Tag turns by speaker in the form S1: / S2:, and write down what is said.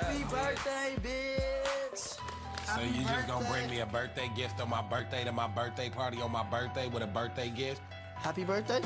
S1: Happy birthday, bitch.
S2: So you just gonna bring me a birthday gift on my birthday to my birthday party on my birthday with a birthday gift?
S1: Happy birthday?